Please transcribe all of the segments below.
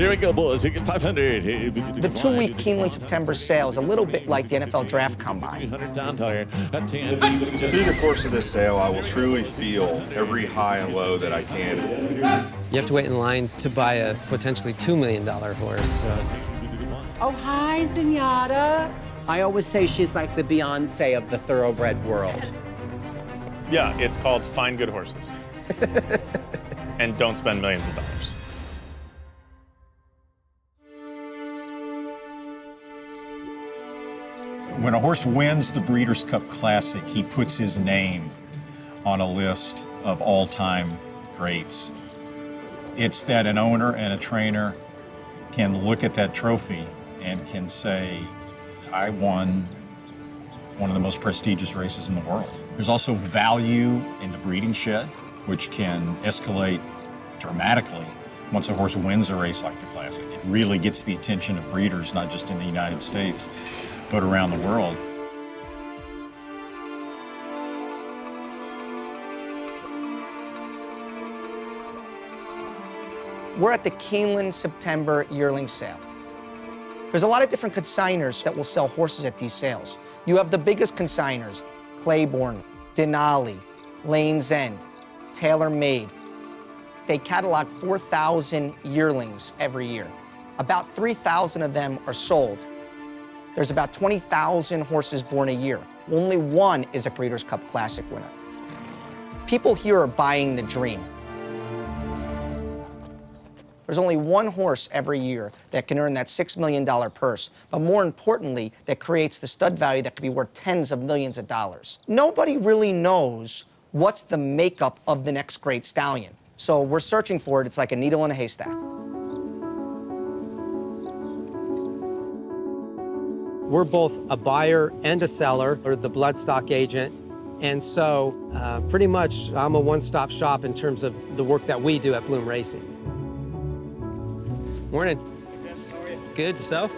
Here we go, boys. You get 500. The two-week Keeneland September sale is a little bit like the NFL Draft Combine. 100 down tire at 10. Through the course of this sale, I will truly feel every high and low that I can. You have to wait in line to buy a potentially $2 million horse. So. Oh, hi, Zenyatta. I always say she's like the Beyonce of the thoroughbred world. Yeah, it's called Find Good Horses. and don't spend millions of dollars. When a horse wins the Breeders' Cup Classic, he puts his name on a list of all time greats. It's that an owner and a trainer can look at that trophy and can say, I won one of the most prestigious races in the world. There's also value in the breeding shed, which can escalate dramatically once a horse wins a race like the Classic. It really gets the attention of breeders, not just in the United States, but around the world. We're at the Keeneland September yearling sale. There's a lot of different consigners that will sell horses at these sales. You have the biggest consigners, Claiborne, Denali, Lane's End, Taylor Made. They catalog 4,000 yearlings every year. About 3,000 of them are sold. There's about 20,000 horses born a year. Only one is a Breeders' Cup Classic winner. People here are buying the dream. There's only one horse every year that can earn that $6 million purse, but more importantly, that creates the stud value that could be worth tens of millions of dollars. Nobody really knows what's the makeup of the next great stallion. So we're searching for it. It's like a needle in a haystack. We're both a buyer and a seller, or the bloodstock agent. And so, uh, pretty much, I'm a one stop shop in terms of the work that we do at Bloom Racing. Morning. Good, yourself?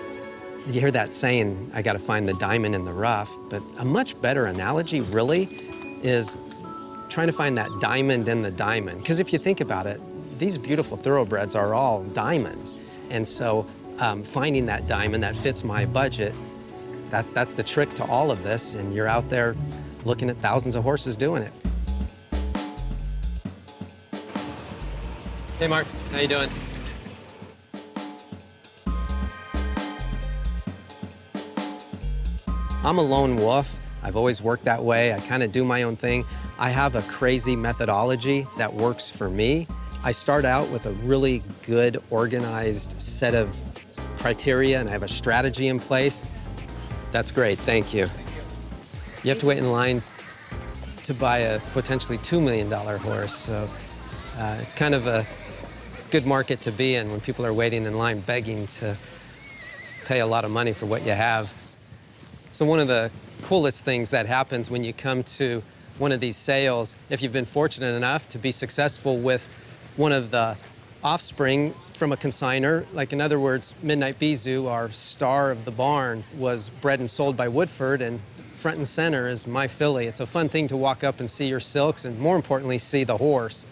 You hear that saying, I gotta find the diamond in the rough, but a much better analogy, really, is trying to find that diamond in the diamond. Because if you think about it, these beautiful thoroughbreds are all diamonds. And so, um, finding that diamond that fits my budget, that, that's the trick to all of this, and you're out there looking at thousands of horses doing it. Hey, Mark, how you doing? I'm a lone wolf. I've always worked that way. I kind of do my own thing. I have a crazy methodology that works for me. I start out with a really good, organized set of criteria, and I have a strategy in place. That's great, thank you. You have to wait in line to buy a potentially $2 million horse, so uh, it's kind of a good market to be in when people are waiting in line begging to pay a lot of money for what you have. So one of the coolest things that happens when you come to one of these sales, if you've been fortunate enough to be successful with one of the offspring from a consigner, like in other words, Midnight Bisou, our star of the barn, was bred and sold by Woodford, and front and center is my filly. It's a fun thing to walk up and see your silks, and more importantly, see the horse.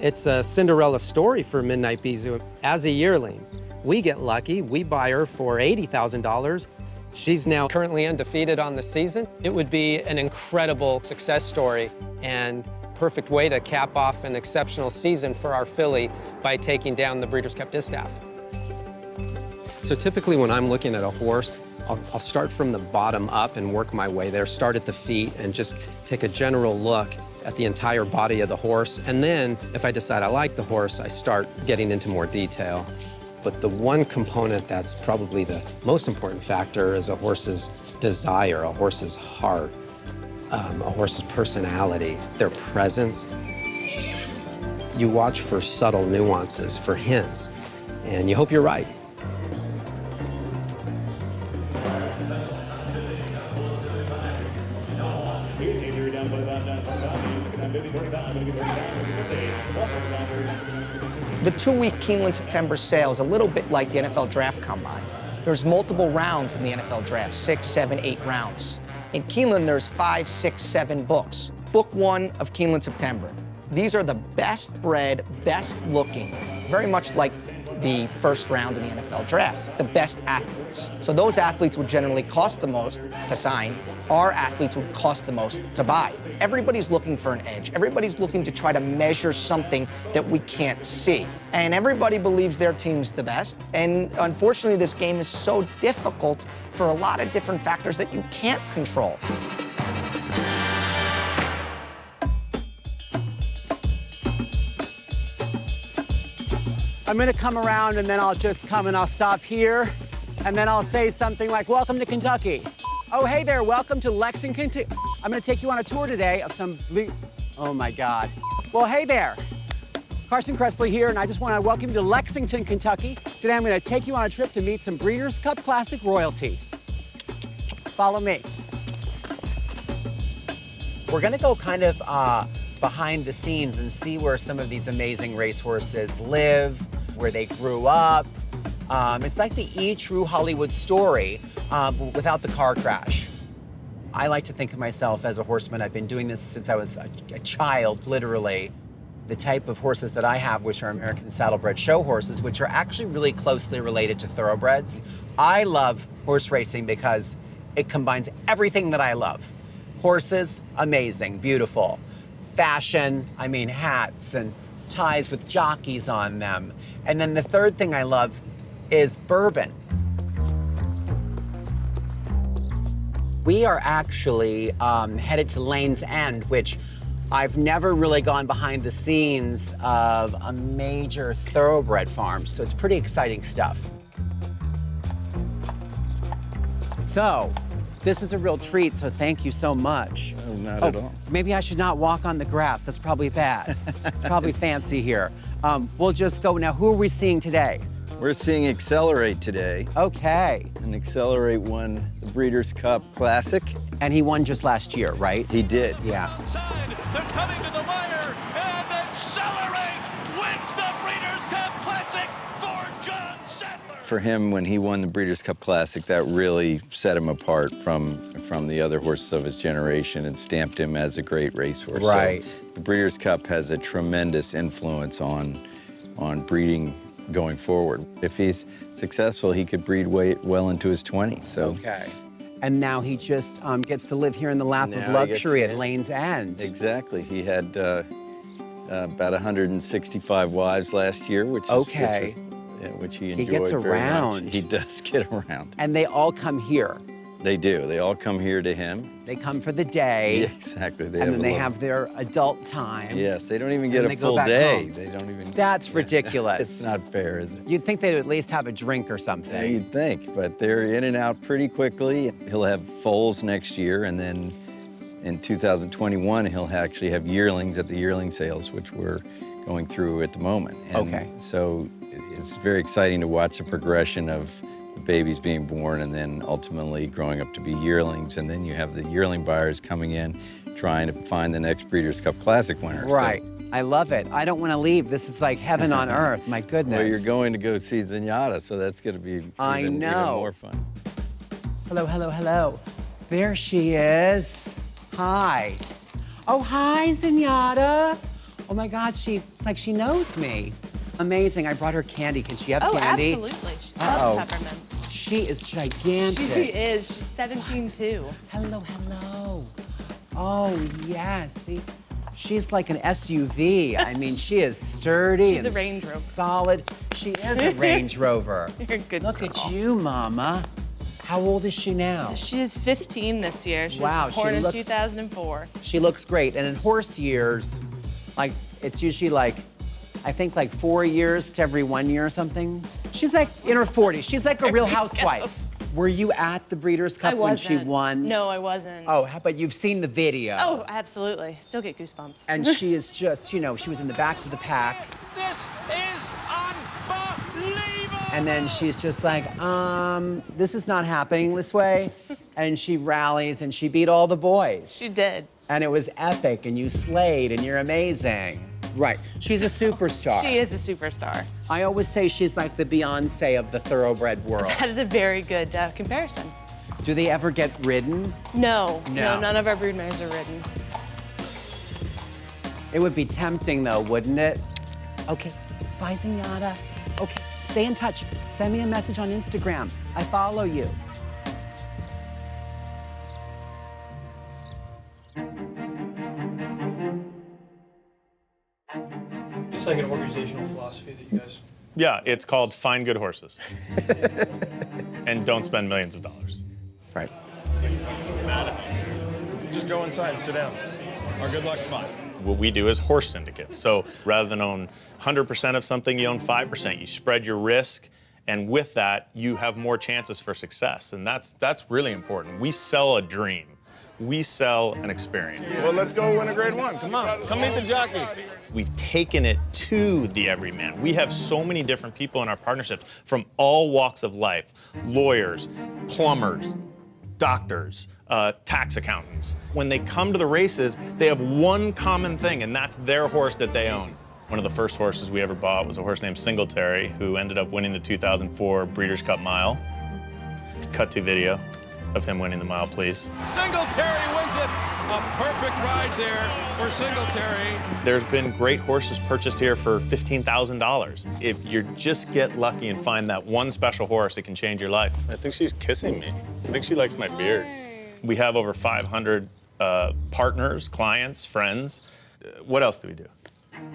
It's a Cinderella story for Midnight Bisou. As a yearling, we get lucky, we buy her for $80,000, She's now currently undefeated on the season. It would be an incredible success story and perfect way to cap off an exceptional season for our filly by taking down the Breeders' Cup Distaff. So typically when I'm looking at a horse, I'll, I'll, start from the bottom up and work my way there, start at the feet and just take a general look at the entire body of the horse. And then if I decide I like the horse, I start getting into more detail. But the one component that's probably the most important factor is a horse's desire, a horse's heart, um, a horse's personality, their presence. You watch for subtle nuances, for hints, and you hope you're right. The two-week Keeneland September sale is a little bit like the NFL Draft Combine. There's multiple rounds in the NFL Draft, six, seven, eight rounds. In Keeneland, there's five, six, seven books. Book one of Keeneland September. These are the best bred, best looking, very much like the first round in the NFL draft, the best athletes. So those athletes would generally cost the most to sign. Our athletes would cost the most to buy. Everybody's looking for an edge. Everybody's looking to try to measure something that we can't see. And everybody believes their team's the best. And unfortunately, this game is so difficult for a lot of different factors that you can't control. I'm gonna come around and then I'll just come and I'll stop here and then I'll say something like, welcome to Kentucky. Oh, hey there, welcome to Lexington. I'm gonna take you on a tour today of some, oh my God. Well, hey there. Carson Kressley here, and I just wanna welcome you to Lexington, Kentucky. Today I'm gonna take you on a trip to meet some Breeders' Cup Classic royalty. Follow me. We're gonna go kind of uh, behind the scenes and see where some of these amazing racehorses live, where they grew up. Um, it's like the E True Hollywood story um, without the car crash. I like to think of myself as a horseman. I've been doing this since I was a, a child, literally. The type of horses that I have, which are American Saddlebred show horses, which are actually really closely related to thoroughbreds. I love horse racing because it combines everything that I love. Horses, amazing, beautiful. Fashion, I mean hats and ties with jockeys on them. And then the third thing I love is bourbon. We are actually um, headed to Lane's End, which I've never really gone behind the scenes of a major thoroughbred farm, so it's pretty exciting stuff. So, this is a real treat, so thank you so much. Oh, not Oh, at all. Maybe I should not walk on the grass. That's probably bad. it's probably fancy here. Um, we'll just go now. Who are we seeing today? We're seeing Accelerate today, Okay. and Accelerate won the Breeders' Cup Classic. And he won just last year, right? He did. Yeah. Side, they're coming to the wire, For him, when he won the Breeders' Cup Classic, that really set him apart from from the other horses of his generation and stamped him as a great racehorse. So Right. the Breeders' Cup has a tremendous influence on on breeding going forward. If he's successful, he could breed way, well into his 20s. So Okay. And now he just um, gets to live here in the lap Now of luxury at Lane's End. Exactly. He had uh, uh, about 165 wives last year, which is, Okay. which, yeah, which he He enjoyed gets very much. around. He does get around. And they all come here. They do. They all come here to him. They come for the day, Yeah, exactly. They and then they little- have their adult time. Yes, they don't even get a full day. home. They don't even. That's ridiculous. It's not fair, is it? You'd think they'd at least have a drink or Yeah, something. you'd think, but they're in and out pretty quickly. He'll have foals next year, and then in 2021, he'll actually have yearlings at the yearling sales, which we're going through at the moment. And Okay. So it's very exciting to watch the progression of the babies being born and then ultimately growing up to be yearlings. And then you have the yearling buyers coming in trying to find the next Breeders' Cup Classic winner. So- Right. I love it. I don't want to leave. This is like heaven on earth. My goodness. well, you're going to go see Zenyatta, so that's going to be even, I even know. more fun. Hello, hello, hello. There she is. Hi. Oh, hi, Zenyatta. Oh my God, she, it's like she knows me. Amazing. I brought her candy. Can she have Oh, candy? absolutely. She loves peppermint. She is gigantic. She is. She's 17 too. Hello, hello. Oh, yes. See, she's like an SUV. I mean, she is sturdy She's a Range Rover. solid. She is a Range Rover. You're a good Look girl. at you, Mama. How old is she now? She is 15 this year. She Wow, was born in looks- 2004. She looks great. And in horse years, like, it's usually like, I think like four years to every one year or something. She's like in her 40s. She's like a real There you go. housewife. Were you at the Breeders' Cup when she won? No, I wasn't. Oh, how- but you've seen the video. Oh, absolutely. Still get goosebumps. And she is just, you know, she was in the back of the pack. This is unbelievable. And then she's just like, um, this is not happening this way. And she rallies and she beat all the boys. she did. And it was epic and you slayed and you're amazing. Right. She's a superstar. She is a superstar. I always say she's like the Beyonce of the thoroughbred world. That is a very good uh, comparison. Do they ever get ridden? No, No. no, none of our broodmares are ridden. It would be tempting though, wouldn't it? Okay, bye Zenyatta. Okay, stay in touch. Send me a message on Instagram. I follow you. Like an organizational mm-hmm. philosophy that you guys. Yeah, it's called Find Good Horses. and don't spend millions of dollars. Right. Just go inside and sit down. Our good luck spot. What we do is horse syndicates. So rather than own 100% of something, you own 5%. You spread your risk, and with that, you have more chances for success. And that's that's really important. We sell a dream. We sell an experience. Well, let's go win a grade one. Come on. Come meet the jockey. We've taken it to the everyman. We have so many different people in our partnerships from all walks of life lawyers, plumbers, doctors, uh, tax accountants. When they come to the races, they have one common thing, and that's their horse that they own. One of the first horses we ever bought was a horse named Singletary, who ended up winning the 2004 Breeders' Cup Mile. Cut to video of him winning the mile, please. Singletary wins it. A perfect ride there for Singletary. There's been great horses purchased here for $15,000. If you just get lucky and find that one special horse, it can change your life. I think she's kissing me. I think she likes my beard. We have over 500 uh, partners, clients, friends. Uh, what else do we do?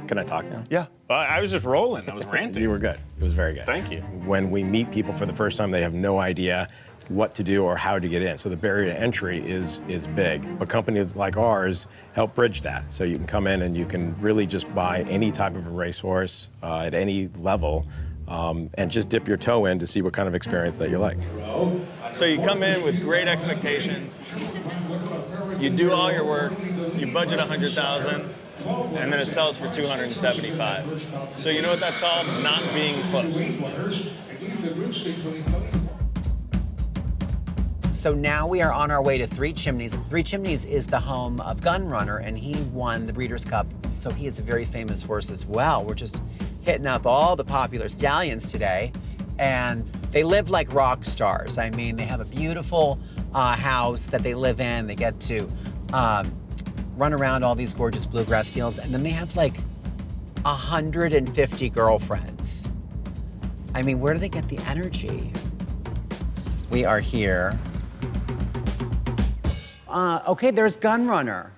Can I talk now? Yeah. I I was just rolling. I was ranting. You were good. It was very good. Thank you. When we meet people for the first time, they have no idea what to do or how to get in. So the barrier to entry is is big. But companies like ours help bridge that. So you can come in and you can really just buy any type of a racehorse uh, at any level. Um, and just dip your toe in to see what kind of experience that you like. So you come in with great expectations. You do all your work. You budget 100,000, and then it sells for 275. So you know what that's called? Not being close. So now we are on our way to Three Chimneys. Three Chimneys is the home of Gun Runner, and he won the Breeders' Cup. So he is a very famous horse as well. We're just hitting up all the popular stallions today, and they live like rock stars. I mean, they have a beautiful uh, house that they live in. They get to um, run around all these gorgeous bluegrass fields, and then they have like 150 girlfriends. I mean, where do they get the energy? We are here. Uh, okay, there's Gun Runner.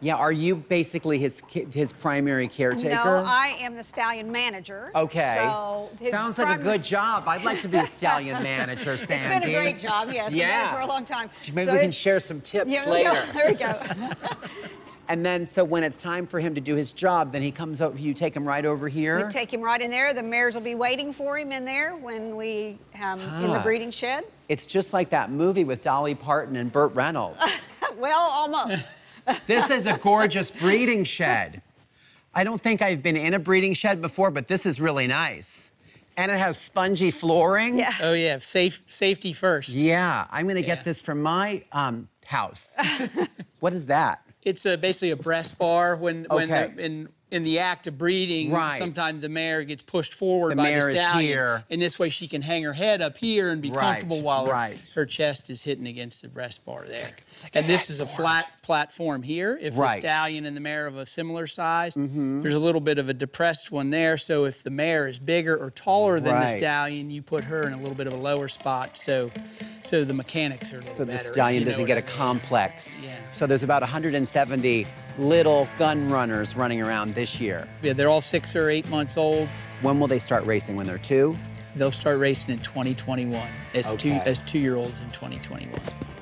Yeah, are you basically his his primary caretaker? No, I am the stallion manager. Okay. So Sounds like a good job. I'd like to be a stallion manager, Sandy. It's been a great job, yes. Yeah. for a long time. Maybe So we can share some tips Yeah, later. There we go. And then, so when it's time for him to do his job, then he comes over. You take him right over here. we take him right in there. The mares will be waiting for him in there when we um, in the breeding shed. It's just like that movie with Dolly Parton and Burt Reynolds. well, almost. this is a gorgeous breeding shed. I don't think I've been in a breeding shed before, but this is really nice. And it has spongy flooring. Yeah. Oh yeah, safe safety first. Yeah, I'm gonna get this from my um, house. what is that? It's a, basically a breast bar when when Okay. in in the act of breeding, Right. sometimes the mare gets pushed forward The by mare the is stallion, here. and this way she can hang her head up here and be Right, comfortable while her- right. her, chest is hitting against the breast bar there. and this is a flat platform here. If Right. the stallion and the mare of a similar size, Mhm. there's a little bit of a depressed one there. So if the mare is bigger or taller than the stallion, you put her in a little bit of a lower spot. So so the mechanics are a little So the better, stallion doesn't get I a mean. complex. Yeah. So there's about 170 little gun runners running around this year. Yeah, they're all six or eight months old. When will they start racing? When they're two? They'll start racing in 2021 as two as two year olds in 2021.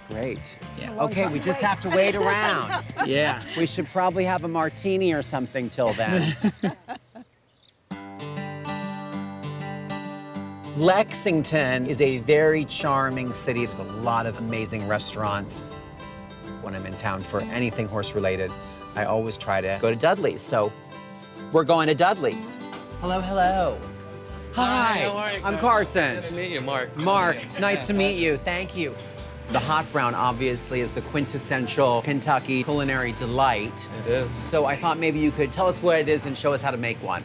Great. Yeah. Okay, we just have to wait around. Yeah. We should probably have a martini or something till then. Lexington is a very charming city. There's a lot of amazing restaurants. When I'm in town for anything horse related, I always try to go to Dudley's. So we're going to Dudley's. Hello, hello. Hi, how are you, I'm Carson? Carson. Good to meet you, Mark. Mark, nice to meet you. Thank you. The hot brown obviously is the quintessential Kentucky culinary delight. It is. So I thought maybe you could tell us what it is and show us how to make one.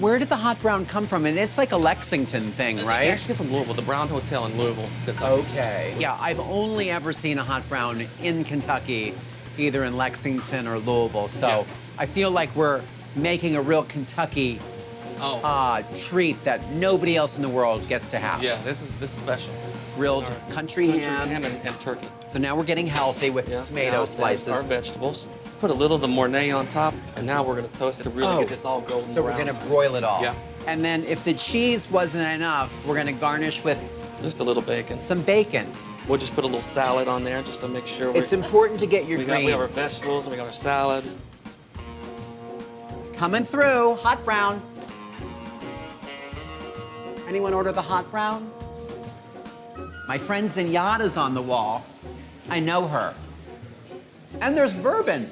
Where did the hot brown come from? And it's like a Lexington thing, right? Actually from Louisville, the Brown Hotel in Louisville. Okay. Yeah, I've only ever seen a hot brown in Kentucky, either in Lexington or Louisville. So Yeah. I feel like we're making a real Kentucky Oh. uh, treat that nobody else in the world gets to have. Yeah, this is this is special. Grilled country, Country ham. ham and, and turkey. So now we're getting healthy with Yeah. tomato slices. Our vegetables. Put a little of the Mornay on top, and now we're gonna toast it to really Oh, get this all golden So we're gonna broil it all. Yeah. And then if the cheese wasn't enough, we're gonna garnish with Just a little bacon. some bacon. We'll just put a little salad on there just to make sure. It's we're, important to get your we got, we have our vegetables and we got our salad. Coming through, hot brown. Anyone order the hot brown? My friend Zenyatta's on the wall. I know her. And there's bourbon.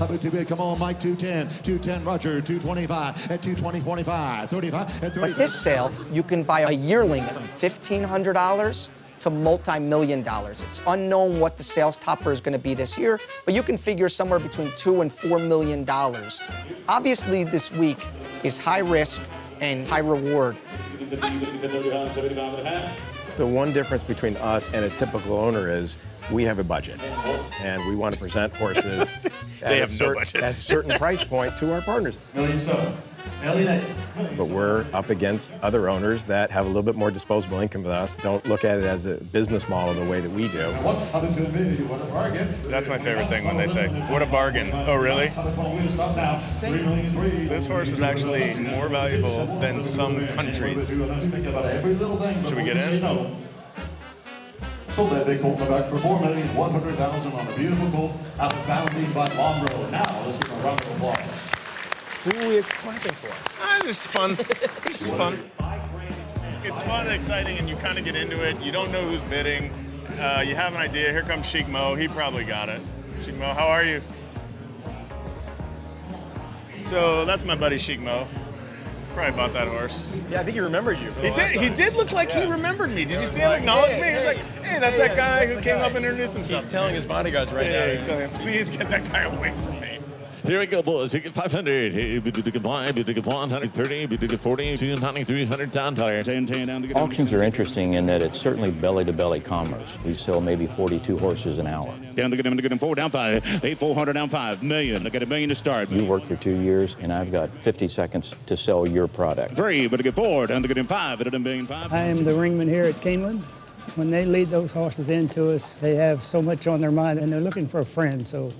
Up to big. Come on, Mike. 210, 210, Roger. 225, at 220, 25, 35, at 30. But this sale, you can buy a yearling from $1,500 to multi-million dollars. It's unknown what the sales topper is going to be this year, but you can figure somewhere between two and four million dollars. Obviously, this week is high risk and high reward. The one difference between us and a typical owner is we have a budget, and we want to present horses at, They a have no at a certain price point to our partners. But we're up against other owners that have a little bit more disposable income than us, don't look at it as a business model the way that we do. That's my favorite thing when they say, "What a bargain!" Oh, really? This horse is actually more valuable than some countries. Should we get in? Sold that big colt in back for four million one hundred thousand on a beautiful colt out of Bounty by Monroe. Now let's give him a round of applause. Who are we clapping for? Ah, this is fun. This is fun. It's fun and exciting, and you kind of get into it. You don't know who's bidding. Uh, you have an idea. Here comes Sheik Mo. He probably got it. Sheik Mo, how are you? So that's my buddy Sheik Mo. Probably bought that horse. Yeah, I think he remembered you. He did. He did look like he remembered me. Did you see him like, acknowledge hey, me? He was hey, like, "Hey, that's that guy that's who came guy." up and introduced himself." He's telling his bodyguards right yeah, now. he's him, "Please get that guy away from me." Here we go, boys. You get 500. You get 5, you get 130, you get 40, 200, 300 down tire. 10, 10 down to get Auctions are interesting in that it's certainly belly-to-belly commerce. We sell maybe 42 horses an hour. Down to get him to get him four down five. Eight four hundred down five million. Look at a million to start. You work for two years, and I've got 50 seconds to sell your product. Three, but to get four. Down to get him five. At a million five. I am the ringman here at Keeneland. When they lead those horses into us, they have so much on their mind and they're looking for a friend. So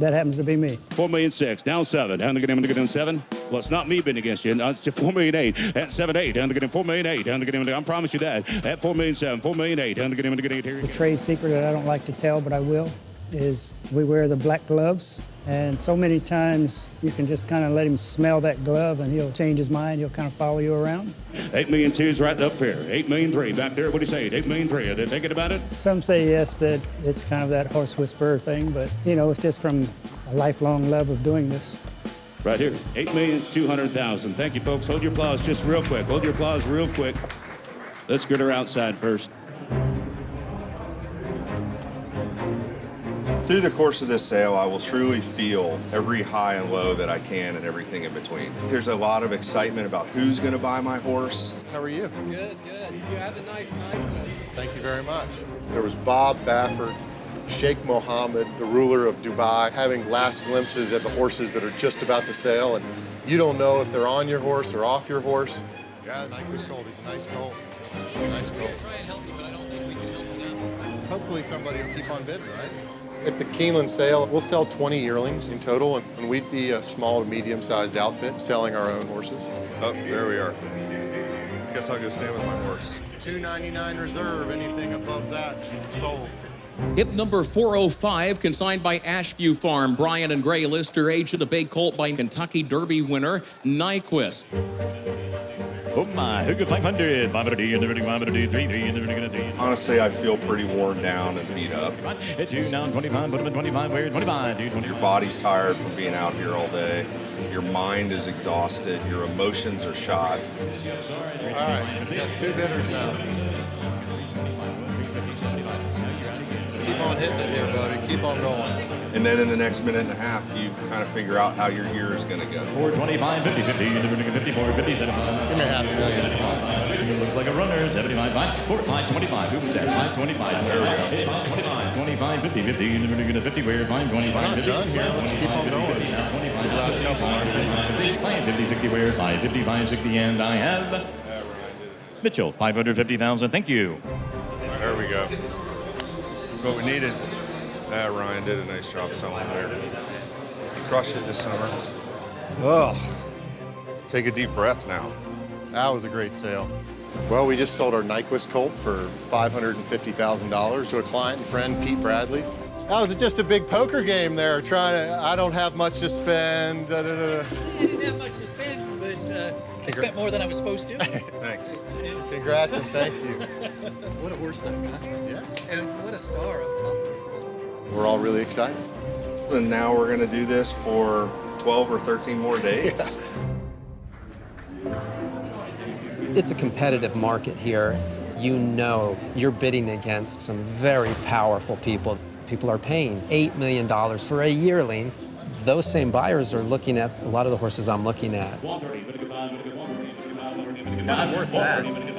that happens to be me. Four million six. Down seven. Down to get him to get him seven. Well, it's not me bidding against you. No, it's just four million eight. At seven eight. Down to get him four million eight. Down to get him. I promise you that. At four million seven. Four million eight. Down to get him to get him here. The trade secret that I don't like to tell, but I will, is we wear the black gloves. And so many times you can just kind of let him smell that glove and he'll change his mind. He'll kind of follow you around. Eight million two is right up here. Eight million three back there. What do you say? Eight million three. Are they thinking about it? Some say yes, that it's kind of that horse whisperer thing, but you know, it's just from a lifelong love of doing this. Right here. Eight million two hundred thousand. Thank you, folks. Hold your applause just real quick. Hold your applause real quick. Let's get her outside first. Through the course of this sale, I will truly feel every high and low that I can and everything in between. There's a lot of excitement about who's going to buy my horse. How are you? Good, good. You had a nice night. Thank you very much. There was Bob Baffert, Sheikh Mohammed, the ruler of Dubai, having last glimpses at the horses that are just about to sail, and you don't know if they're on your horse or off your horse. Yeah, the night was cold. He's a nice colt. He's a nice colt. Try and help you, but I don't think we can help you. Hopefully somebody will keep on bidding, right? At the Keeneland sale, we'll sell 20 yearlings in total, and and we'd be a small to medium-sized outfit selling our own horses. Oh, there we are. Guess I'll go stand with my horse. 299 reserve, anything above that sold. Hip number 405, consigned by Ashview Farm. Brian and Gray Lyster, age of the Bay Colt by Kentucky Derby winner Nyquist. Oh my, who got 500? 500, and everything 500, 3, 3, and everything, 3. Honestly, I feel pretty worn down and beat up. At two, now 25, put him at 25, where 25, dude, 20. Your body's tired from being out here all day. Your mind is exhausted. Your emotions are shot. All right, we got two bidders now. Keep on hitting it here, buddy. Keep on going. And then in the next minute and a half, you kind of figure out how your year is going to go. 425, 50, 50, and everything, 54, 57. Give me half a million. looks like a runner. 75, 5, 4, 5, 25. Who was that? 5, 25. 25, 25, 50, 50. You're going to get a 50 where 5, 25, We're not 50. done here. Let's keep on going. These last couple, aren't they? 5, 50, 60 where 5, 55, 60. And I have Mitchell, 550,000. Thank you. There we go. What we needed. Uh, Ryan did a nice job selling there. Crushed it this summer. Ugh. Take a deep breath now. That was a great sale. Well, we just sold our Nyquist Colt for $550,000 to a client and friend, Pete Bradley. That was just a big poker game there, trying to, I don't have much to spend. Da, da, da. I didn't have much to spend, but uh, I spent more than I was supposed to. Thanks. Congrats and thank you. what a horse, though, huh? Yeah. And what a star up top. We're all really excited. And now we're going to do this for 12 or 13 more days. It's a competitive market here. You know you're bidding against some very powerful people. People are paying $8 million for a yearling. Those same buyers are looking at a lot of the horses I'm looking at. It's not worth that.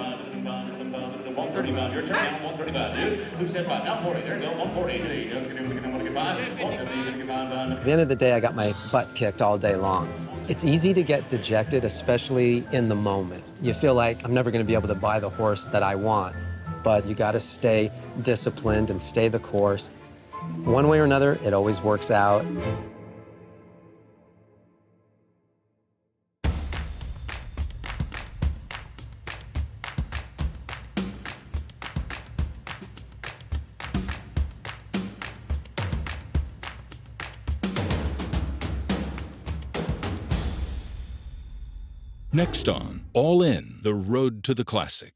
135, you're turning 135, dude. Who said five? Now 40, there you go, 140. You want to get five? 150, At the end of the day, I got my butt kicked all day long. It's easy to get dejected, especially in the moment. You feel like I'm never going to be able to buy the horse that I want, but you got to stay disciplined and stay the course. One way or another, it always works out. Next on All In, the road to the classic.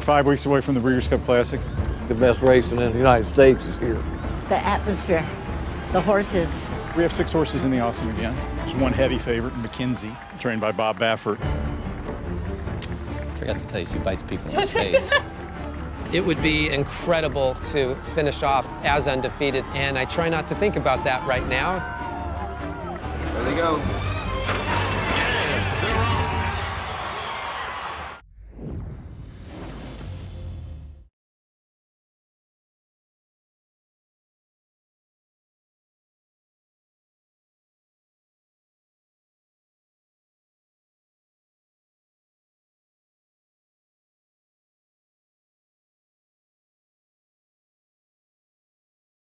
Five weeks away from the Breeders' Cup Classic. The best racing in the United States is here. The atmosphere, the horses. We have six horses in the Awesome again. There's one heavy favorite, McKinzie, trained by Bob Baffert. Forgot to tell you, she bites people in the face. It would be incredible to finish off as undefeated, and I try not to think about that right now. They go.